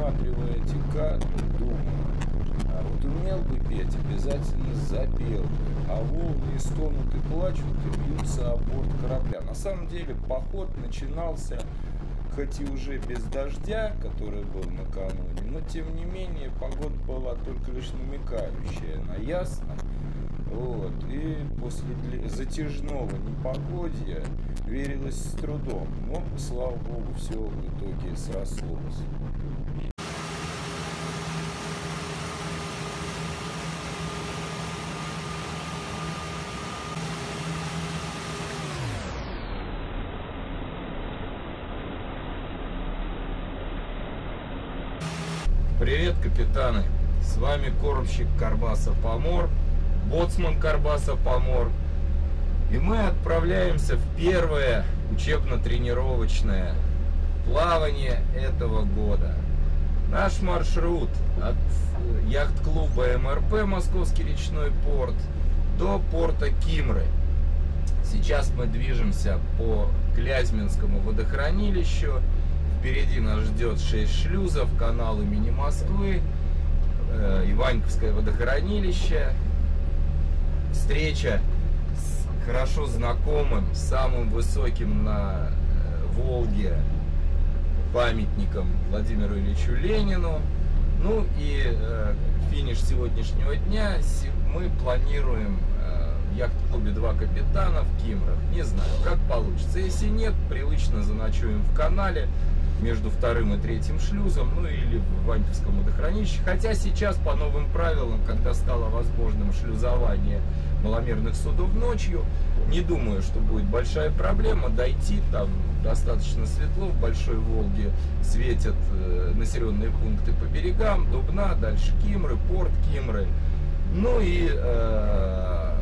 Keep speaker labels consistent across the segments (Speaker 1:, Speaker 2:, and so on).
Speaker 1: пересматривая эти кадры, думаю, а вот умел бы петь, обязательно запел бы. А волны стонут и плачут и бьются о борт корабля. На самом деле поход начинался хоть и уже без дождя, который был накануне, но тем не менее погода была только лишь намекающая на ясно. Вот, и после затяжного непогодья верилось с трудом, но, слава богу, все в итоге срослось. Привет, капитаны! С вами кормщик Карбаса Помор, боцман Карбаса Помор. И мы отправляемся в первое учебно-тренировочное плавание этого года. Наш маршрут от яхт-клуба МРП Московский речной порт до порта Кимры. Сейчас мы движемся по Клязьминскому водохранилищу Впереди нас ждет 6 шлюзов, канал имени Москвы, э, Иваньковское водохранилище. Встреча с хорошо знакомым, самым высоким на э, Волге памятником Владимиру Ильичу Ленину. Ну и э, финиш сегодняшнего дня мы планируем э, яхт-клубе «Два капитана» в Кимрах. Не знаю, как получится. Если нет, привычно заночуем в канале между вторым и третьим шлюзом, ну или в Ваньковском водохранилище. Хотя сейчас по новым правилам, когда стало возможным шлюзование маломерных судов ночью, не думаю, что будет большая проблема дойти, там достаточно светло, в Большой Волге светят э, населенные пункты по берегам, Дубна, дальше Кимры, порт Кимры. Ну и э,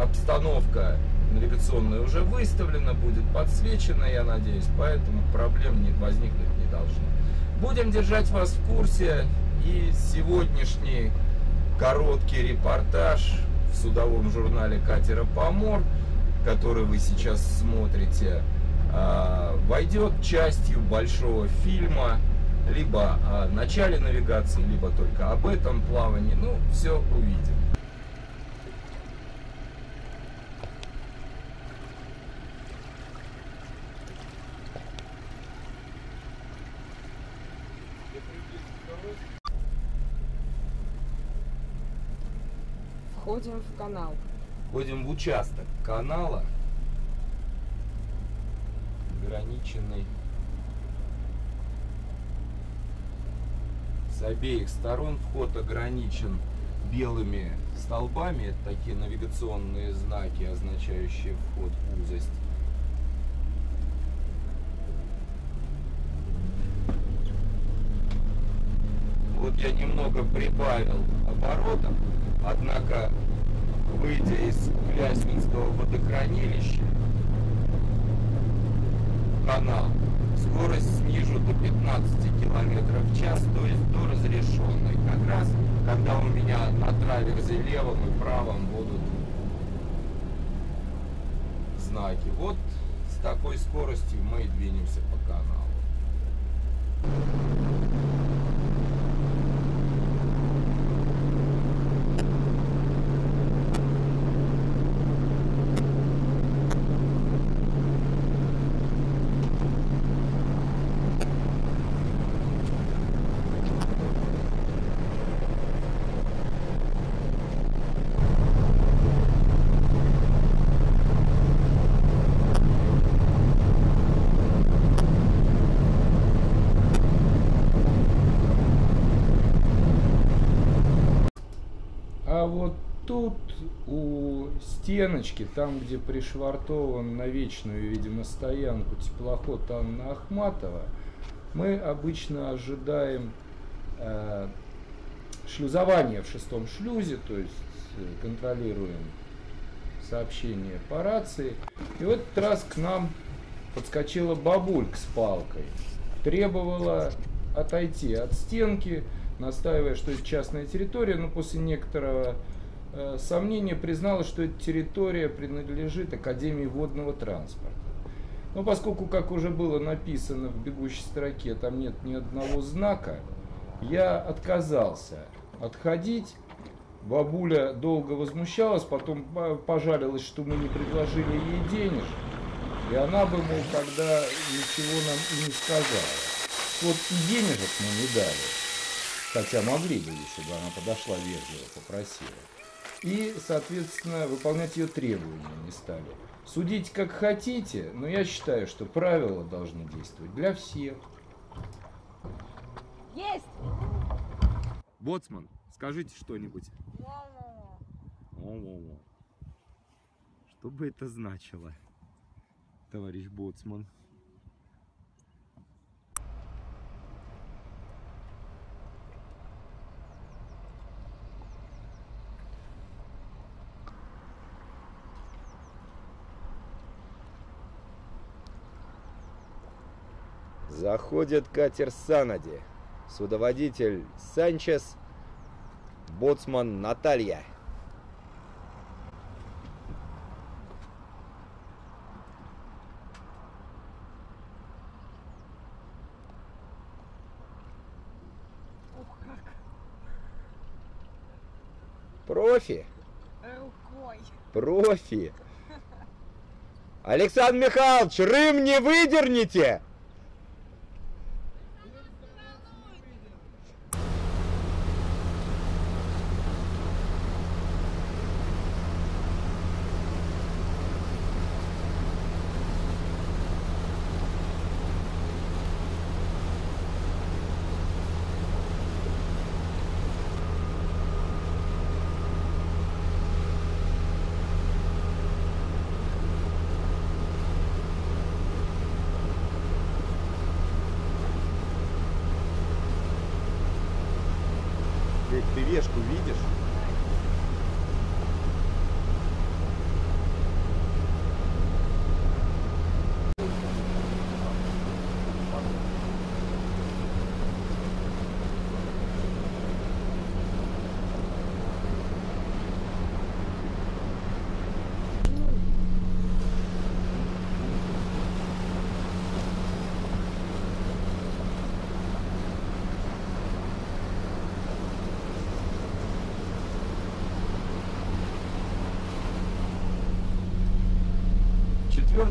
Speaker 1: обстановка навигационная уже выставлена, будет подсвечена, я надеюсь, поэтому проблем не возникнуть не должно. Будем держать вас в курсе и сегодняшний короткий репортаж в судовом журнале катера «Помор», который вы сейчас смотрите, а, войдет частью большого фильма либо о начале навигации, либо только об этом плавании. Ну, все увидим.
Speaker 2: Входим в канал.
Speaker 1: Входим в участок канала, ограниченный с обеих сторон. Вход ограничен белыми столбами, это такие навигационные знаки, означающие вход в узость. Вот я немного прибавил оборотов. Однако, выйдя из Клясминского водохранилища канал, скорость снижу до 15 км в час, то есть до разрешенной. Как раз, когда у меня на траверзе левом и правом будут знаки. Вот с такой скоростью мы и двинемся по каналу. А вот тут у стеночки, там где пришвартован на вечную, видимо, стоянку теплоход Анна Ахматова, мы обычно ожидаем э, шлюзования в шестом шлюзе, то есть э, контролируем сообщение по рации. И в этот раз к нам подскочила бабулька с палкой, требовала отойти от стенки, настаивая, что это частная территория, но после некоторого э, сомнения признала, что эта территория принадлежит Академии водного транспорта. Но поскольку, как уже было написано в бегущей строке, там нет ни одного знака, я отказался отходить. Бабуля долго возмущалась, потом пожалилась, что мы не предложили ей денег. И она бы, мол, тогда ничего нам и не сказала. Вот и денежек мы не дали. Хотя могли бы, если бы она подошла вежливо, попросила. И, соответственно, выполнять ее требования не стали. Судить как хотите, но я считаю, что правила должны действовать для всех.
Speaker 2: Есть!
Speaker 1: Боцман, скажите что-нибудь. Что бы это значило, товарищ Боцман? Заходит катер Санади. Судоводитель Санчес, боцман Наталья. Профи.
Speaker 2: Рукой.
Speaker 1: Профи. Александр Михайлович, Рым не выдерните!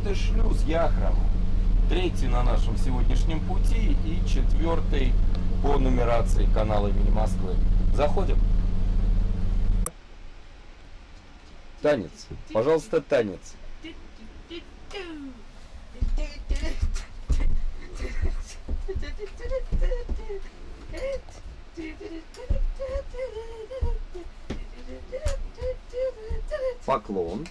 Speaker 1: Четвертый шлюз Яхром. Третий на нашем сегодняшнем пути и четвертый по нумерации канала имени Москвы. Заходим. Танец. Пожалуйста, танец. Поклон.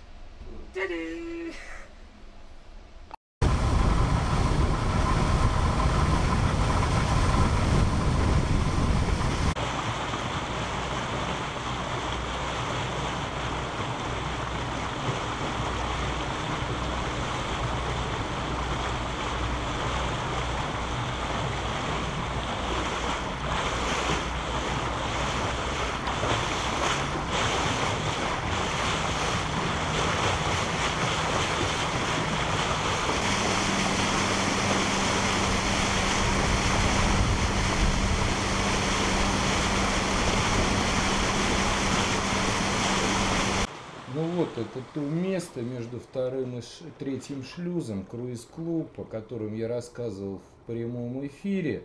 Speaker 1: Ну вот, это то место между вторым и ш- третьим шлюзом, круиз-клуб, о котором я рассказывал в прямом эфире.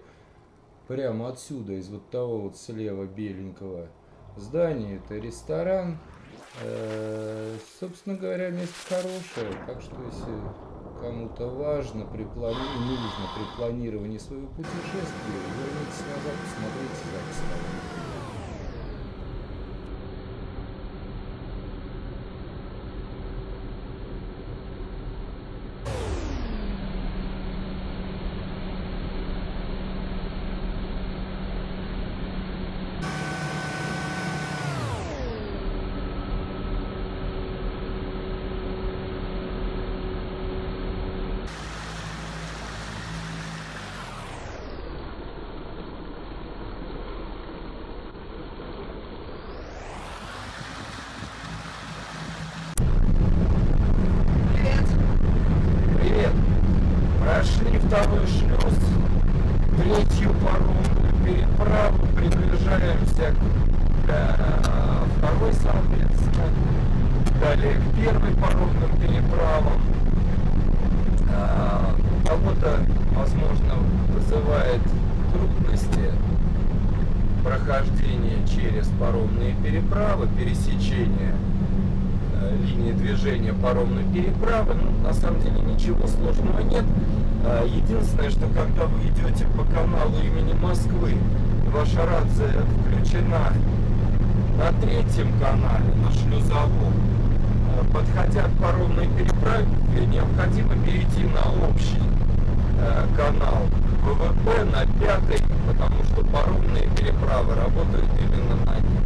Speaker 1: Прямо отсюда, из вот того вот слева беленького здания, это ресторан. Э, собственно говоря, место хорошее, так что если кому-то важно при нужно при планировании своего путешествия, вернитесь назад, посмотрите запись. Далее паромным переправам. Э, кого-то, возможно, вызывает трудности прохождения через паромные переправы, пересечения э, линии движения паромной переправы. Ну, на самом деле ничего сложного нет. Э, единственное, что когда вы идете по каналу имени Москвы, ваша рация включена на третьем канале, на шлюзовом, подходя к паромной переправе, необходимо перейти на общий э, канал ВВП на пятый, потому что паромные переправы работают именно на них.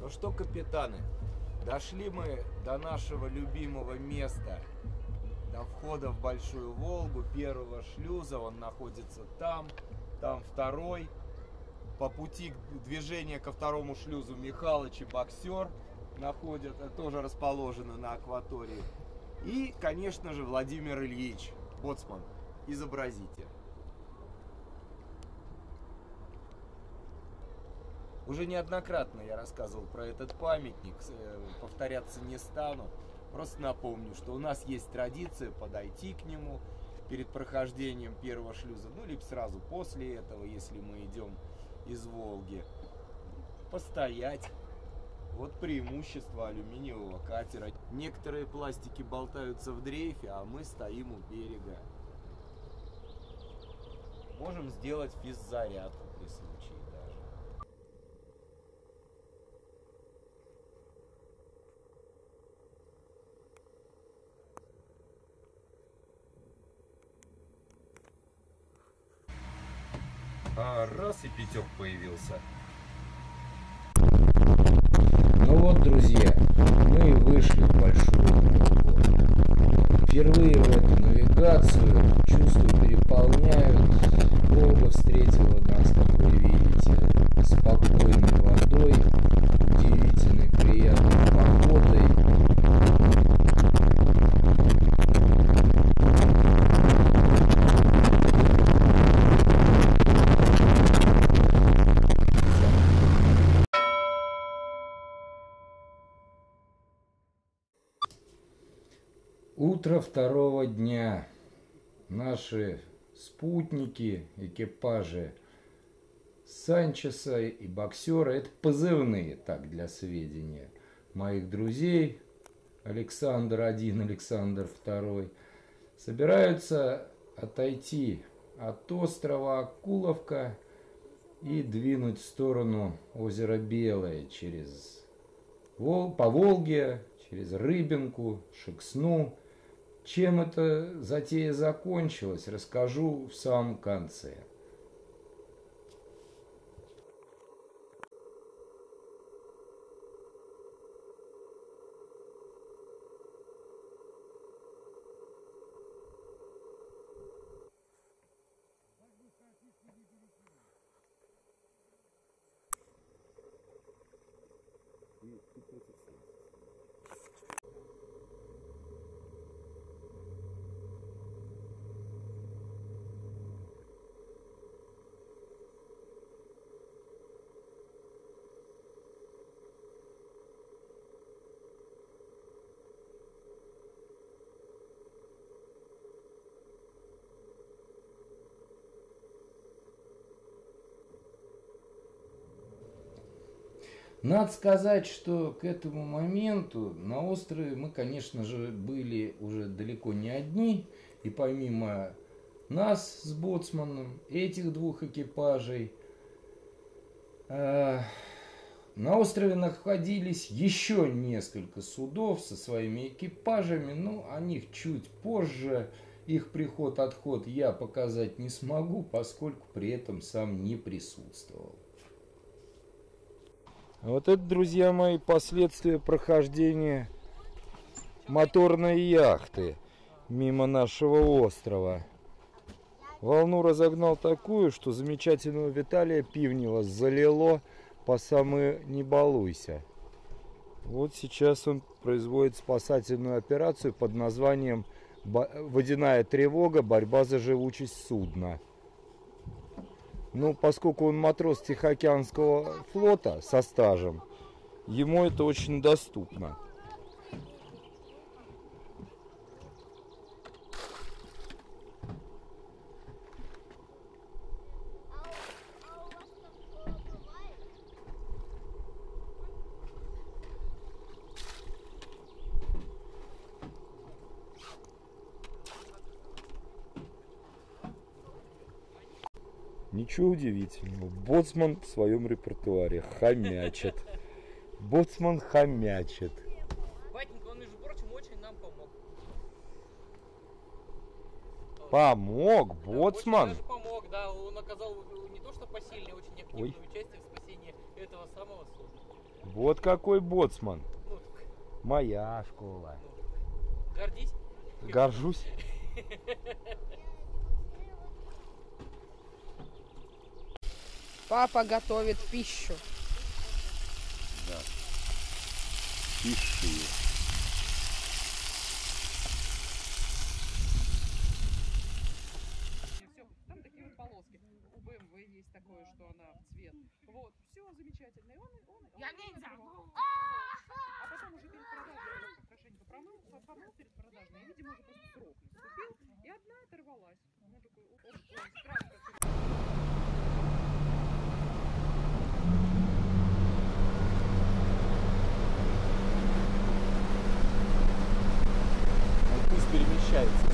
Speaker 1: Ну что, капитаны, дошли мы до нашего любимого места, до входа в Большую Волгу, первого шлюза, он находится там, там второй. По пути движения ко второму шлюзу Михалыч и Боксер находят, э, тоже расположены на акватории. И, конечно же, Владимир Ильич, боцман изобразите. Уже неоднократно я рассказывал про этот памятник, э, повторяться не стану. Просто напомню, что у нас есть традиция подойти к нему перед прохождением первого шлюза, ну, либо сразу после этого, если мы идем из Волги, постоять. Вот преимущество алюминиевого катера. Некоторые пластики болтаются в дрейфе, а мы стоим у берега. Можем сделать физзарядку при случае даже. А раз и Пятек появился.
Speaker 3: Ну вот, друзья, мы вышли в Большую Волгу. Впервые в эту навигацию чувства переполняют. Волга встретила нас, как вы видите, спокойной Утро второго дня. Наши спутники, экипажи Санчеса и боксера, это позывные, так, для сведения, моих друзей, Александр один, Александр второй, собираются отойти от острова Акуловка и двинуть в сторону озера Белое через Вол, по Волге, через Рыбинку, Шексну. Чем эта затея закончилась, расскажу в самом конце. Надо сказать, что к этому моменту на острове мы, конечно же, были уже далеко не одни. И помимо нас с боцманом, этих двух экипажей, э, на острове находились еще несколько судов со своими экипажами, но о них чуть позже. Их приход-отход я показать не смогу, поскольку при этом сам не присутствовал.
Speaker 1: Вот это, друзья мои, последствия прохождения моторной яхты мимо нашего острова. Волну разогнал такую, что замечательного Виталия Пивнева залило по самые не балуйся. Вот сейчас он производит спасательную операцию под названием «Водяная тревога. Борьба за живучесть судна». Но поскольку он матрос Тихоокеанского флота со стажем, ему это очень доступно. Ничего удивительного. Боцман в своем репертуаре хомячит. Боцман хомячит.
Speaker 4: Батенька, он, между прочим, очень нам помог.
Speaker 1: Помог,
Speaker 4: Да,
Speaker 1: боцман.
Speaker 4: Очень даже помог, да. Он оказал не то что посильное, очень активное
Speaker 1: Ой.
Speaker 4: участие в спасении этого самого судна.
Speaker 1: Вот какой боцман.
Speaker 4: Ну,
Speaker 1: Моя школа.
Speaker 4: гордись.
Speaker 1: Горжусь.
Speaker 2: Папа готовит пищу.
Speaker 1: Пиши.
Speaker 5: Все, там такие вот полоски. У BMW есть такое, что она в цвет. Вот, все замечательно. И он, он, он
Speaker 2: Я
Speaker 5: он
Speaker 2: ниндзя.
Speaker 5: открывал. А потом уже перед продажей он так хорошенько промыл, по- помыл перед продажей. И, видимо, уже просто срок наступил. И одна оторвалась. Ну, такой, о, о, ой, странно. как-то.
Speaker 1: Ну, пусть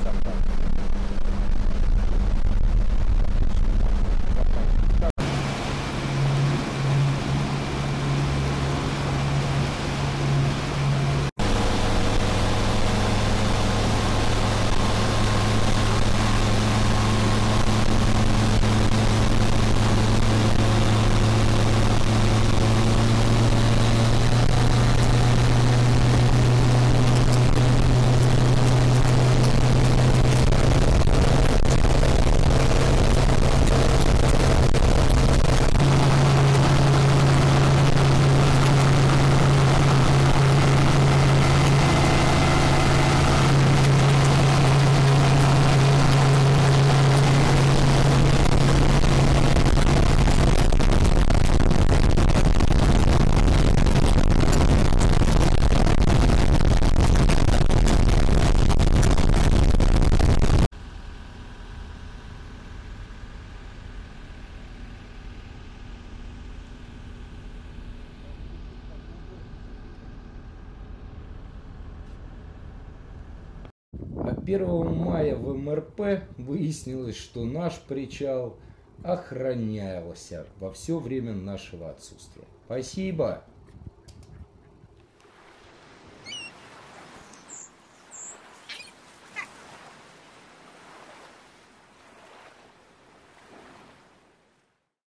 Speaker 1: 1 мая в МРП выяснилось, что наш причал охранялся во все время нашего отсутствия. Спасибо.